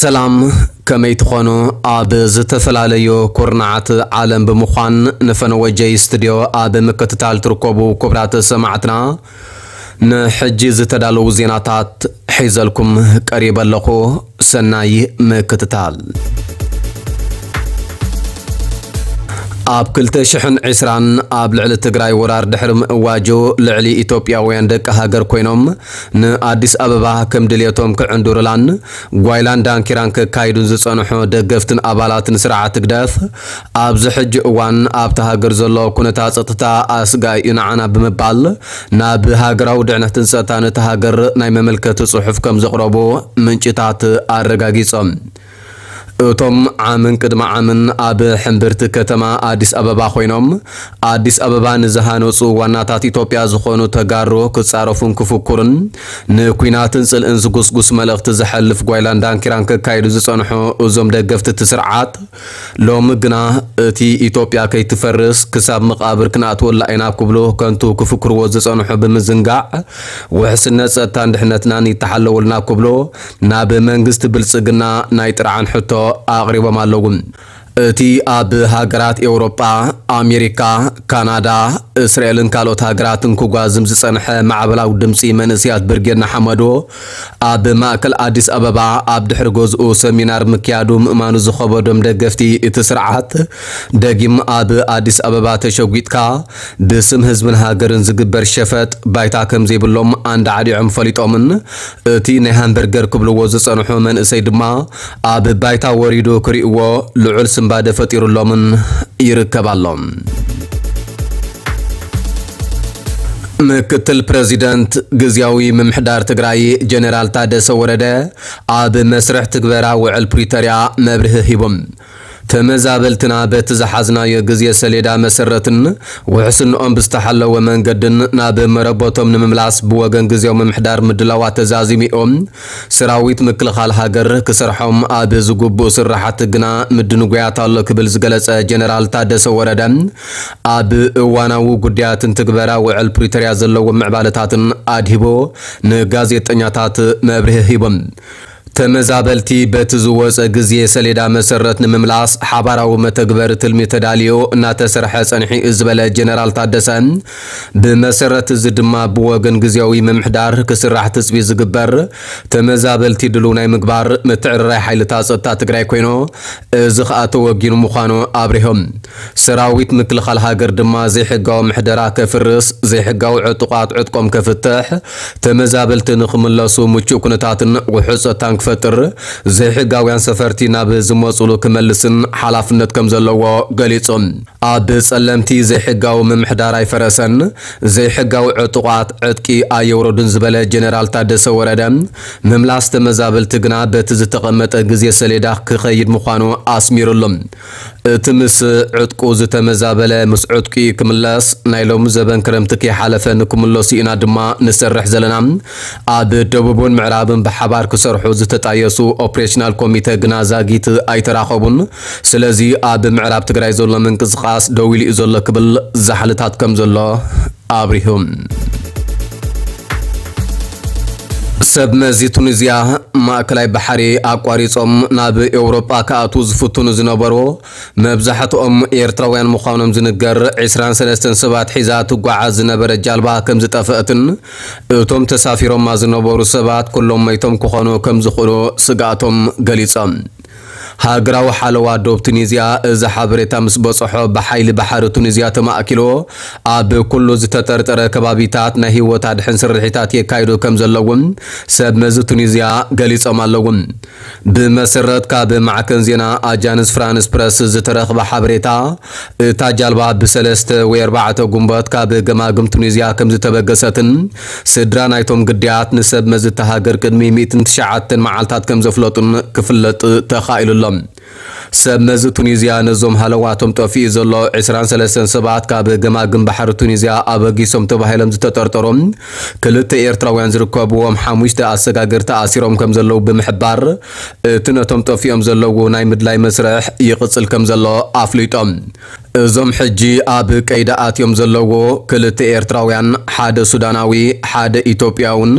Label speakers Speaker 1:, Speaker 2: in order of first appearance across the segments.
Speaker 1: ሰላም ከመይ ትኾኑ ኣብ ዝተፈላለዩ ኩርናዓት ዓለም ብምዃን ንፈነወጀይ ስትድዮ ኣብ ምክትታል ትርከቡ ክቡራት ሰማዕትና ንሕጂ ዝተዳለዉ ዜናታት ሒዘልኩም ቀሪበ ኣለኹ ሰናይ ምክትታል ኣብ 2020 ኣብ ልዕሊ ትግራይ ወራር ድሕሪ ምእዋጁ ልዕሊ ኢትዮጵያውያን ደቂ ሃገር ኮይኖም ንኣዲስ ኣበባ ከም ድልየቶም ክዕንዱርላን ጓይላን ዳንኪራን ከካይዱን ዝጸንሑ ደገፍትን ኣባላትን ስርዓት ግደፍ ኣብዚ ሕጂ እዋን ኣብቲ ሃገር ዘሎ ኩነታት ጸጥታ ኣስጋይ እዩ ንዓና ብምባል ናብ ሃገራዊ ድዕነትን ጸጥታን እቲ ሃገር ናይ መመልከቲ ጽሑፍ ከም ዘቕረቡ ምንጭታት ኣረጋጊጾም እቶም ዓምን ቅድሚ ዓምን ኣብ ሕምብርቲ ከተማ ኣዲስ ኣበባ ኮይኖም ኣዲስ ኣበባ ንዝሃነፁ ዋናታት ኢትዮጵያ ዝኾኑ ተጋሩ ክጻረፉን ክፍኩርን ንኩናትን ጽልእን ዝጉስጉስ መልእኽቲ ዘሐልፍ ጓይላን ዳንኪራን ከካይዱ ዝጸንሑ እዞም ደገፍቲ እቲ ስርዓት ሎሚ ግና እቲ ኢትዮጵያ ከይትፈርስ ክሳብ መቓብር ክንኣትወላ ኢና ክብሉ ከንቱ ክፍክርዎ ዝጸንሑ ብምዝንጋዕ ውሕስነት ጸጥታን ድሕነትናን ይተሓለውልና ክብሉ ናብ መንግስቲ ብልጽግና ናይ ጥርዓን ሕቶ ኣቕሪቦም ኣለዉ እቲ ኣብ ሃገራት ኤውሮጳ ኣሜሪካ ካናዳ እስራኤልን ካልኦት ሃገራትን ክጓዝም ዝጸንሐ ማዕበላዊ ድምፂ መንእስያት ብርጌድ ንሓመዱ ኣብ ማእከል ኣዲስ ኣበባ ኣብ ድሕሪ ገዝኡ ሰሚናር ምክያዱ ምእማኑ ዝኸበዶም ደገፍቲ እቲ ስርዓት ደጊም ኣብ ኣዲስ ኣበባ ተሸጒጥካ ብስም ህዝብን ሃገርን ዝግበር ሸፈጥ ባይታ ከም ዘይብሎም ኣንዳ ዓዲዖም ፈሊጦምን እቲ ናይ ሃምበርገር ክብልዎ ዝጸንሑ መንእሰይ ድማ ኣብ ባይታ ወሪዱ ክሪእዎ ልዑል ስምባደ ፈጢሩሎምን ይርከባሎም ምክትል ፕሬዚደንት ግዝያዊ ምምሕዳር ትግራይ ጀነራል ታደሰ ወረደ ኣብ መስርሕ ትግበራ ውዕል ፕሪቶርያ መብርሂ ሂቦም ተመዛበልትና በቲ ዝሓዝናዮ ግዜ ሰሌዳ መሰረትን ውሕስንኦም ብዝተሓለወ መንገድን ናብ መረቦቶም ንምምላስ ብወገን ግዜያዊ ምምሕዳር ምድላዋ ተዛዚሚኦም ሰራዊት ምክልኻል ሃገር ክሰርሖም ኣብ ዝግቡእ ስራሓት ግና ምድንጉያት ኣሎ ክብል ዝገለጸ ጀነራል ታደሰ ወረደ ኣብ እዋናዊ ጉዳያትን ትግበራ ውዕል ፕሪቶርያ ዘለዎም ምዕባለታትን ኣድሂቦ ንጋዜጠኛታት መብርሂ ሂቦም ተመዛበልቲ በቲ ዝወፀ ግዜ ሰሌዳ መሰረት ንምምላስ ሓባራዊ መተግበር ትልሚ ተዳልዮ እናተሰርሐ ፀንሒ ዝበለ ጀነራል ታደሰ ብመሰረት እዚ ድማ ብወገን ግዜያዊ ምምሕዳር ክስራሕ ትፅቢት ዝግበር ተመዛበልቲ ድልው ናይ ምግባር ምትዕርራይ ሓይልታት ፀጥታ ትግራይ ኮይኑ እዚ ከዓ ተወጊኑ ምዃኑ ኣብሪሆም ሰራዊት ምክልኻል ሃገር ድማ ዘይሕጋዊ ምሕደራ ከፍርስ ዘይሕጋዊ ዕጡቃት ዕጥቆም ከፍትሕ ተመዛበልቲ ንክምለሱ ምቹእ ኩነታትን ውሑድ ፀጥታን ክፈጥር ዘይሕጋውያን ሰፈርቲ ናብ ዝመፅሉ ክመልስን ሓላፍነት ከም ዘለዎ ገሊፆም ኣብ ጸለምቲ ዘይሕጋዊ ምምሕዳር ኣይፈረሰን። ዘይሕጋዊ ዕጡቃት ዕጥቂ ኣየውረዱን ዝበለ ጀነራል ታደሰ ወረደ። ምምላስ ተመዛበልቲ ግና በቲ ዝተቐመጠ ግዜ ሰሌዳ ክኸይድ ምዃኑ ኣስሚሩሎም እቲ ምስ ዕጥቁ ዝተመዛበለ ምስ ዕጥቂ ክምለስ ናይ ሎሚ ዘበን ክረምቲ ከይሓለፈ ንክምለሱ ኢና ድማ ንሰርሕ ዘለና። ኣብ ደቡብን ምዕራብን ብሓባር ክሰርሑ ዝተጣየሱ operational ኮሚቴ ግና ዛጊት ኣይተራኸቡን ስለዚ ኣብ ምዕራብ ትግራይ ዘሎ ምንቅስቓስ ደው ኢሉ ዘሎ ክብል ዛሕልታት ከም ዘሎ ኣብሪሁም ሰብ መዚ ቱኒዝያ ማእከላይ ባሕሪ ኣቋሪፆም ናብ ኤውሮጳ ክኣትዉ ዝፍትኑ ዝነበሩ መብዛሕትኦም ኤርትራውያን ምዃኖም ዝንገር 23 ሰባት ሒዛ ትጓዓዝ ዝነበረ ጃልባ ከም ዝጠፍአትን እቶም ተሳፊሮማ ዝነበሩ ሰባት ኩሎም መይቶም ክኾኑ ከም ዝኽእሉ ስጋኣቶም ገሊፆም ሃገራዊ ሓለዋ ዶብ ቱኒዝያ እዚ ሓበሬታ ምስ በፅሖ ብሓይሊ ባሕሪ ቱኒዝያ ተማእኪሎ ኣብ ኩሉ ዝተጠርጠረ ከባቢታት ናይ ሂወት ኣድሕን ስርሒታት የካይዱ ከም ዘለውን ሰብ መዚ ቱኒዝያ ገሊፆም ኣለዉ ብመሰረት ካብ ማዕከን ዜና ኣጃንስ ፍራንስ ፕረስ ዝተረኽበ ሓበሬታ እታ ጃልባ ብሰለስተ ወይ ኣርባዕተ ጉንበት ካብ ገማግም ቱኒዝያ ከም ዝተበገሰትን ስድራ ናይቶም ግድያት ንሰብ መዚ ተሃገር ቅድሚ 109 መዓልታት ከም ዘፍለጡን ክፍለጥ Um, ሰብ መዚ ቱኒዝያ ነዞም ሃለዋቶም ጠፊኡ ዘሎ 23 ሰባት ካብ ገማግም ባሕሪ ቱኒዝያ ኣበጊሶም ተባሂሎም ዝተጠርጠሮም ክልተ ኤርትራውያን ዝርከብዎም ሓሙሽተ ኣሰጋግርቲ ኣሲሮም ከም ዘለው ብምሕባር እቲ ነቶም ጠፊኦም ዘለው ናይ ምድላይ መስርሕ ይቕፅል ከም ዘሎ ኣፍሊጦም እዞም ሕጂ ኣብ ቀይዲ ኣትዮም ዘለዎ ክልተ ኤርትራውያን ሓደ ሱዳናዊ ሓደ ኢትዮጵያውን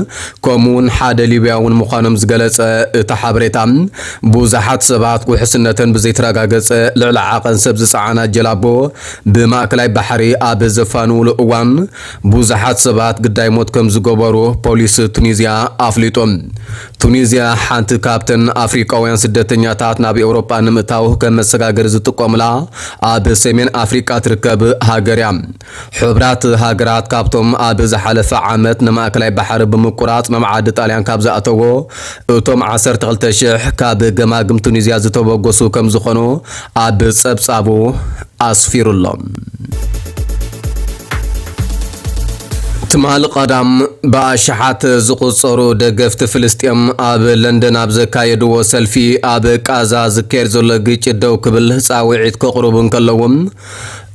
Speaker 1: ከምኡውን ሓደ ሊብያውን ምዃኖም ዝገለጸ እቲ ሓበሬታ ብዙሓት ሰባት ውሕስነተን ብዘይተረጋገፀ ልዕሊ ዓቐን ሰብ ዝፀዓና ጀላቦ ብማእከላይ ባሕሪ ኣብ ዘፋንውሉ እዋን ብዙሓት ሰባት ግዳይ ሞት ከም ዝገበሩ ፖሊስ ቱኒዝያ ኣፍሊጦም ቱኒዝያ ሓንቲ ካብተን ኣፍሪቃውያን ስደተኛታት ናብ ኤውሮጳ ንምእታው ከም መሰጋገሪ ዝጥቀሙላ ኣብ ሰሜን ኣፍሪቃ ትርከብ ሃገር እያ። ሕቡራት ሃገራት ካብቶም ኣብ ዝሓለፈ ዓመት ንማእከላይ ባሕሪ ብምቁራፅ መምዓዲ ጣልያን ካብ ዝኣተዎ እቶም 12000 ካብ ገማግም ቱኒዝያ ዝተበገሱ ከም ዝኾኑ ኣብ ጸብጻቡ ኣስፊሩሎም ትማል ቀዳም ብኣሽሓት ዝቁፀሩ ደገፍቲ ፍልስጥኤም ኣብ ለንደን ኣብ ዘካየድዎ ሰልፊ ኣብ ቃዛ ዝካየድ ዘሎ ግጭት ደው ክብል ፃውዒት ከቕርቡ እንከለዎም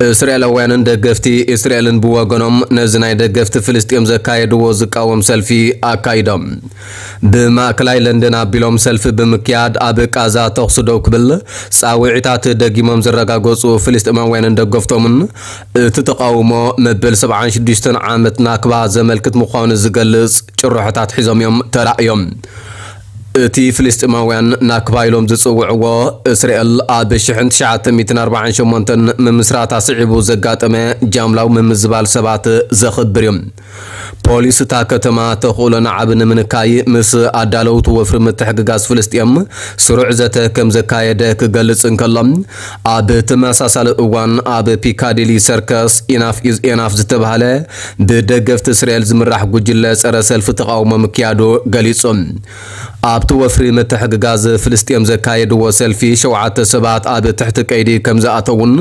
Speaker 1: እስራኤላውያንን ደገፍቲ እስራኤልን ብወገኖም ነዚ ናይ ደገፍቲ ፍልስጥኤም ዘካየድዎ ዝቃወም ሰልፊ ኣካይዶም ብማእከላይ ለንደን ኣቢሎም ሰልፊ ብምክያድ ኣብ ቃዛ ተኽሲ ደው ክብል ፃውዒታት ደጊሞም ዝረጋገፁ ፍልስጥኤማውያንን ደገፍቶምን እቲ ተቃውሞ መበል 76 ዓመት ናክባ ዘመልክት ምዃኑ ዝገልጽ ጭርሖታት ሒዞም እዮም ተራእዮም እቲ ፍልስጥማውያን ናክባ ኢሎም ዝፅውዕዎ እስራኤል ኣብ 1948 ምምስራታ ስዒቡ ዘጋጠመ ጃምላዊ ምምዝባል ሰባት ዘኽብር እዮም ፖሊስ እታ ከተማ ተኽእሎ ንዓብ ንምንካይ ምስ ኣዳለውቲ ወፍሪ ምትሕግጋዝ ፍልስጥኤም ስሩዕ ዘተ ከም ዘካየደ ክገልጽ እንከሎ ኣብ ተመሳሳሊ እዋን ኣብ ፒካዲሊ ሰርከስ ኢናፍ ኢዝ ኤናፍ ዝተባሃለ ብደገፍቲ እስራኤል ዝምራሕ ጉጅለ ጸረ ሰልፊ ተቃውሞ ምክያዱ ገሊጹም ኣብቲ ወፍሪ ምትሕግጋዝ ፍልስጥኤም ዘካየድዎ ሰልፊ ሸውዓተ ሰባት ኣብ ትሕቲ ቀይዲ ከም ዝኣተውን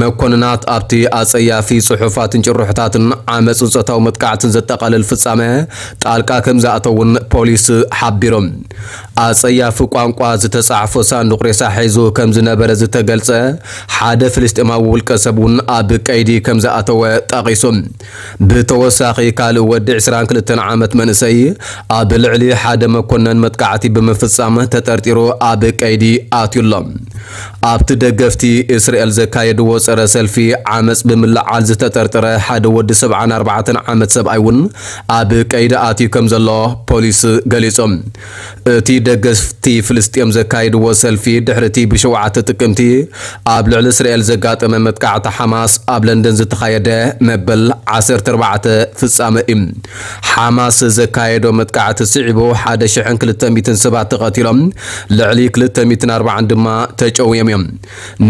Speaker 1: መኮንናት ኣብቲ ኣጸያፊ ጽሑፋትን ጭርሖታትን ዓመፅን ፆታዊ መጥቃዕትን ዘጠቃልል ፍጻመ ጣልቃ ከም ዝኣተውን ፖሊስ ሓቢሮም ኣጸያፊ ቋንቋ ዝተጻሕፎ ሳንዱቕ ሬሳ ሒዙ ከም ዝነበረ ዝተገልጸ ሓደ ፍልስጥኤማዊ ውልቀ ሰብ እውን ኣብ ቀይዲ ከም ዝኣተወ ጠቒሱ ብተወሳኺ ካልእ ወዲ 22 ዓመት መንእሰይ ኣብ ልዕሊ ሓደ መኮነን መጥቃዕቲ ብምፍጻም ተጠርጢሩ ኣብ ቀይዲ ኣትዩሎም ኣብቲ ደገፍቲ እስራኤል ዘካየድዎ ጸረ ሰልፊ ዓመፅ ብምልዓል ዝተጠርጠረ ሓደ ወዲ 74 ዓመት ሰብኣይ እውን ኣብ ቀይዲ ኣትዩ ከም ዘሎ ፖሊስ ገሊጾም እቲ ደገፍቲ ፍልስጥኤም ዘካየድዎ ሰልፊ ድሕርቲ ብሸውዓተ ጥቅምቲ ኣብ ልዕሊ እስራኤል ዘጋጠመ መጥቃዕቲ ሓማስ ኣብ ለንደን ዝተኻየደ መበል 14 ፍጻመ እዩ ሓማስ ዘካየዶ መጥቃዕቲ ስዒቡ 1200 ሰባት ተቐቲሎም ልዕሊ 240 ድማ ተጨውዮም እዮም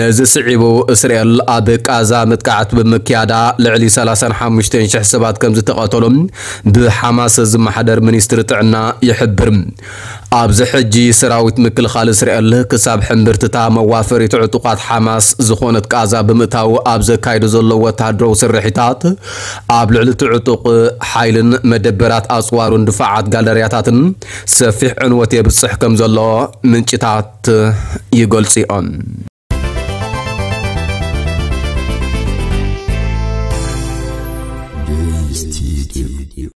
Speaker 1: ነዚ ስዒቡ እስራኤል ኣብ ቃዛ መጥቃዕቲ ብምክያዳ ልዕሊ 35000 ሰባት ከም ዝተቐተሎም ብሓማስ ዝመሓደር ሚኒስትሪ ጥዕና ይሕብር ኣብዚ ሕጂ ሰራዊት ምክልኻል እስራኤል ክሳብ ሕምብርትታ መዋፈሪት ዕጡቃት ሓማስ ዝኾነት ቃዛ ብምእታው ኣብ ዘካይዱ ዘሎ ወተሃደራዊ ስርሒታት ኣብ ልዕሊ እቲ ዕጡቕ ሓይልን መደበራት ኣፅዋሩን ድፋዓት ጋለርያታትን ሰፊሕ ዕንወት የብፅሕ ከም ዘሎ ምንጭታት ይገልጹ እዮም